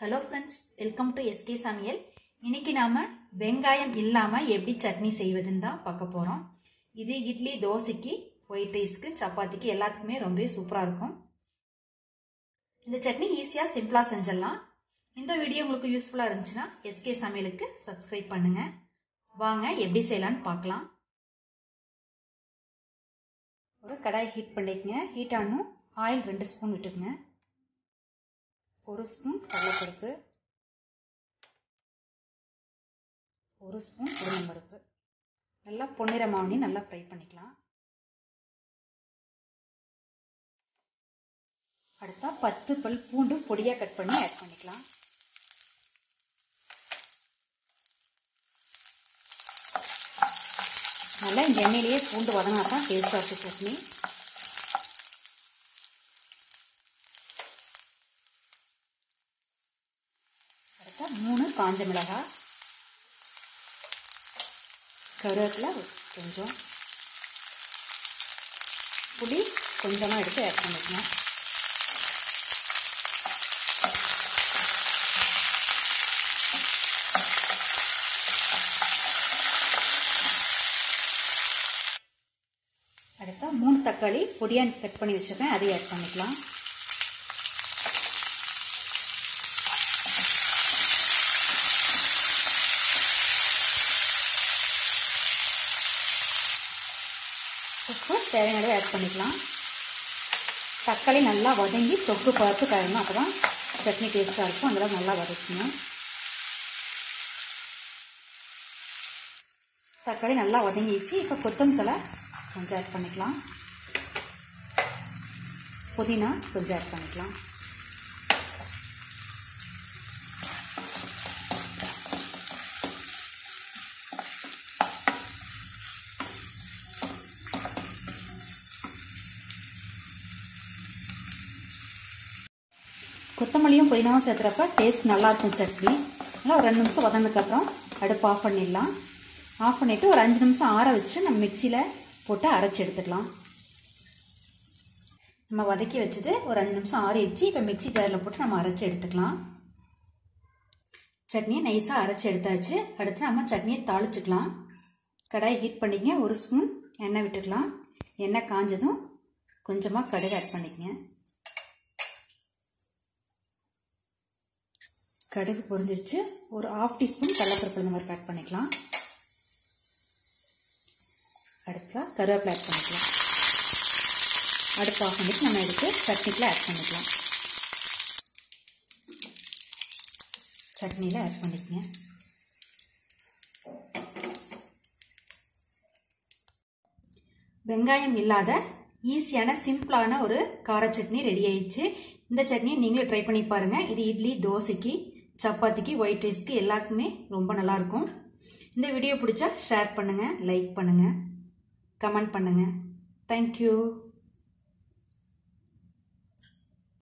Hello friends welcome to SK சமையல். இன்னைக்கு நாம வெங்காயம் இல்லாமல் எப்படி சட்னி செய்வதுன்னு தான் பார்க்க போகிறோம் இது இட்லி தோசைக்கு ஒயிட் ரைஸ்க்கு சப்பாத்திக்கு எல்லாத்துக்குமே ரொம்பவே சூப்பராக இருக்கும். இந்த சட்னி ஈஸியாக சிம்பிளாக செஞ்சிடலாம். இந்த வீடியோ உங்களுக்கு யூஸ்ஃபுல்லாக இருந்துச்சுன்னா எஸ்கே சமையலுக்கு சப்ஸ்கிரைப் பண்ணுங்க. வாங்க எப்படி செய்யலாம்னு பார்க்கலாம். ஒரு கடாய் ஹீட் பண்ணிக்கங்க. ஹீட் ஆனும் ஆயில் ரெண்டு ஸ்பூன் விட்டுக்குங்க. ஒரு ஸ்பூன் கடலைப்பருப்பு. ஒரு ஸ்பூன் உளுந்தம்பருப்பு நல்லா பொன்னிறமாகி நல்லா ஃப்ரை பண்ணிக்கலாம். அடுத்தா பத்து பல் பூண்டு பொடியாக கட் பண்ணி ஆட் பண்ணிக்கலாம். நல்லா எண்ணெயிலேயே பூண்டு வதங்கினா தான் டேஸ்டாக இருக்கும் சட்னி. மூணு காஞ்ச மிளகாய் கருவேப்பிலை கொஞ்சம் புளி கொஞ்சமாக எடுத்து ஆட் பண்ணிக்கலாம் அடுத்தா மூணு தக்காளி பொடியாக கட் பண்ணி வச்சுருக்கேன். அதையும் ஆட் பண்ணிக்கலாம். உப்பு தேவையானதை ஆட் பண்ணிக்கலாம். தக்காளி நல்லா வதங்கி தொக்கு பார்த்து கழணும் அப்போ தான் சட்னி டேஸ்ட்டாக இருக்கும். அதெல்லாம் நல்லா வதக்கணும் தக்காளி நல்லா வதங்கிடுச்சு. இப்போ கொத்தமல்லி கொஞ்சம் ஆட் பண்ணிக்கலாம். புதினா கொஞ்சம் ஆட் பண்ணிக்கலாம். கொத்தமல்லியும் புதினாவும் சேர்த்துறப்ப டேஸ்ட் நல்லாயிருக்கும் சட்னி. நல்லா ஒரு ரெண்டு நிமிஷம் வதங்கினதுக்கப்புறம் அடுப்பு ஆஃப் பண்ணிடலாம். ஆஃப் பண்ணிவிட்டு ஒரு அஞ்சு நிமிஷம் ஆற வச்சுட்டு நம்ம மிக்சியில் போட்டு அரைச்சி எடுத்துக்கலாம். நம்ம வதக்கி வச்சது ஒரு அஞ்சு நிமிஷம் ஆறிடுச்சு. இப்போ மிக்சி ஜாரில் போட்டு நம்ம அரைச்சி எடுத்துக்கலாம். சட்னியை நைஸாக அரைச்சி எடுத்தாச்சு. அடுத்து நம்ம சட்னியை தாளிச்சுக்கலாம். கடாயை ஹீட் பண்ணிக்கங்க. ஒரு ஸ்பூன் எண்ணெய் விட்டுக்கலாம். எண்ணெய் காஞ்சதும் கொஞ்சமாக கடுகு ஆட் பண்ணிக்கங்க. கடுகு பொரிஞ்சிருச்சு. ஒரு ஆஃப் டீஸ்பூன் கடலப்பருப்பு இந்த மாதிரி ஆட் பண்ணிக்கலாம். அடுத்தா கருவேப்பிலை ஆட் பண்ணிக்கலாம். அடுப்பு ஆஃப் பண்ணிட்டு நம்ம எடுத்து சட்னிக்கில் ஆட் பண்ணிக்கலாம். சட்னியில் ஆட் பண்ணிக்கங்க. வெங்காயம் இல்லாத ஈஸியான சிம்பிளான ஒரு கார சட்னி ரெடி ஆயிடுச்சு. இந்த சட்னியை நீங்களே ட்ரை பண்ணி பாருங்கள் இது இட்லி தோசைக்கு சப்பாத்திக்கு ஒயிட் ரைஸ்க்கு எல்லாத்துக்குமே ரொம்ப நல்லாயிருக்கும். இந்த வீடியோ பிடிச்சா ஷேர் பண்ணுங்கள் லைக் பண்ணுங்கள் கமெண்ட் பண்ணுங்கள் தேங்க்யூ